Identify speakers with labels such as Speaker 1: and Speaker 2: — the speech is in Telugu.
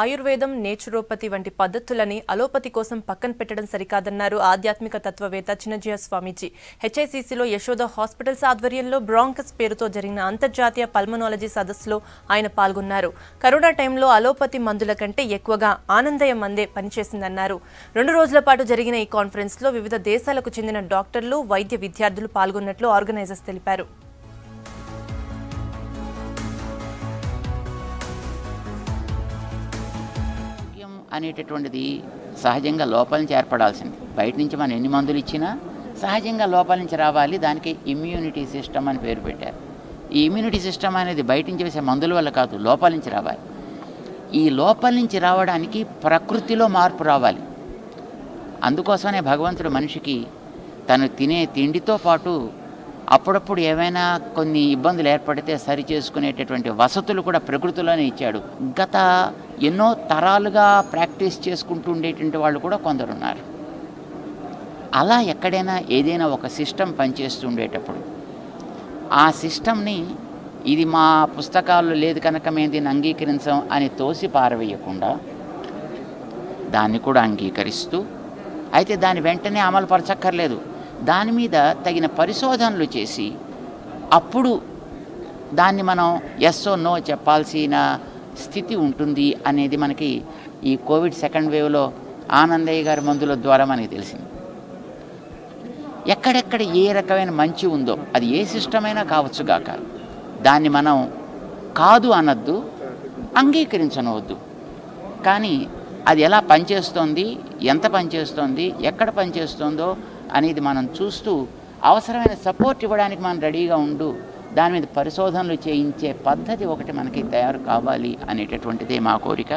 Speaker 1: ఆయుర్వేదం నేచురోపతి వంటి పద్ధతులని అలోపతి కోసం పక్కన పెట్టడం సరికాదన్నారు ఆధ్యాత్మిక తత్వవేత్త చిన్నజీయ స్వామీజీ. హెచ్ఐసిసిలో యశోద హాస్పిటల్స్ ఆధ్వర్యంలో బ్రాంకస్ పేరుతో జరిగిన అంతర్జాతీయ పల్మనాలజీ సదస్సులో ఆయన పాల్గొన్నారు. కరోనా టైంలో అలోపతి మందుల కంటే ఎక్కువగా ఆనందయ మందే పనిచేసిందన్నారు. రెండు రోజుల పాటు జరిగిన ఈ కాన్ఫరెన్స్లో వివిధ దేశాలకు చెందిన డాక్టర్లు వైద్య విద్యార్థులు పాల్గొన్నట్లు ఆర్గనైజర్స్ తెలిపారు.
Speaker 2: అనేటటువంటిది సహజంగా లోపల నుంచి ఏర్పడాల్సింది. బయట నుంచి మనం ఎన్ని మందులు ఇచ్చినా సహజంగా లోపల నుంచి రావాలి. దానికి ఇమ్యూనిటీ సిస్టమ్ అని పేరు పెట్టారు. ఈ ఇమ్యూనిటీ సిస్టమ్ అనేది బయట నుంచి వేసే మందుల వల్ల కాదు లోపల నుంచి రావాలి. ఈ లోపల నుంచి రావడానికి ప్రకృతిలో మార్పు రావాలి. అందుకోసమే భగవంతుడు మనిషికి తను తినే తిండితో పాటు అప్పుడప్పుడు ఏవైనా కొన్ని ఇబ్బందులు ఏర్పడితే సరి చేసుకునేటటువంటి వసతులు కూడా ప్రకృతిలోనే ఇచ్చాడు. గత ఎన్నో తరాలుగా ప్రాక్టీస్ చేసుకుంటూ ఉండేటువంటి వాళ్ళు కూడా కొందరున్నారు. అలా ఎక్కడైనా ఏదైనా ఒక సిస్టమ్ పనిచేస్తూ ఉండేటప్పుడు ఆ సిస్టమ్ని ఇది మా పుస్తకాల్లో లేదు కనుక మేము దీన్ని అంగీకరించాం అని తోసి పారవేయకుండా దాన్ని కూడా అంగీకరిస్తూ అయితే దాని వెంటనే అమలు పరచక్కర్లేదు. దాని మీద తగిన పరిశోధనలు చేసి అప్పుడు దాన్ని మనం ఎస్ఓ నో చెప్పాల్సిన స్థితి ఉంటుంది అనేది మనకి ఈ కోవిడ్ సెకండ్ వేవ్లో ఆనందయ్య గారి మందుల ద్వారా మనకి తెలిసింది. ఎక్కడెక్కడ ఏ రకమైన మంచి ఉందో అది ఏ సిస్టమ్ అయినా కావచ్చు దాన్ని మనం కాదు అనొద్దు అంగీకరించనవద్దు కానీ అది ఎలా పనిచేస్తోంది? ఎంత పనిచేస్తోంది? ఎక్కడ పనిచేస్తుందో అనేది మనం చూస్తూ అవసరమైన సపోర్ట్ ఇవ్వడానికి మనం రెడీగా ఉండు. దాని మీద పరిశోధనలు చేయించే పద్ధతి ఒకటి మనకి తయారు కావాలి అనేటటువంటిదే మా కోరిక.